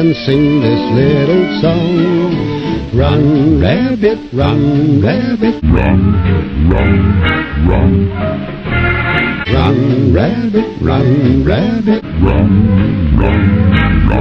and sing this little song. Run, rabbit, run, rabbit, Run, run, run, run, rabbit, run, rabbit. run, run, run.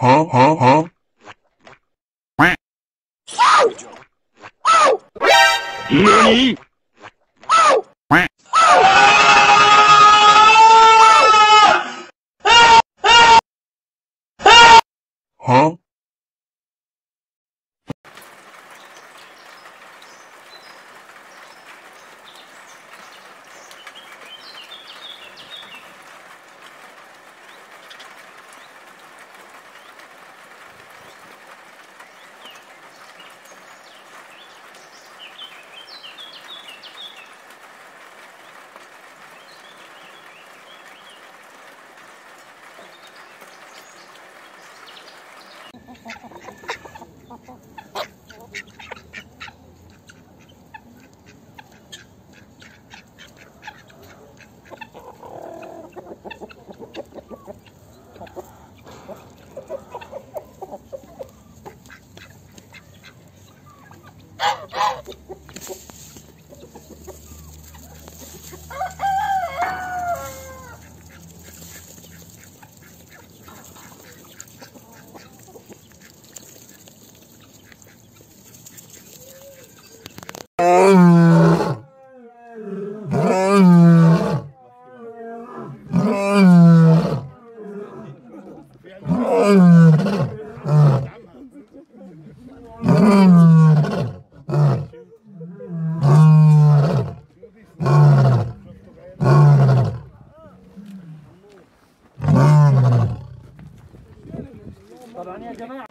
Huh, huh, huh? NANI? Huh? ハハハハ。طبعا يا جماعة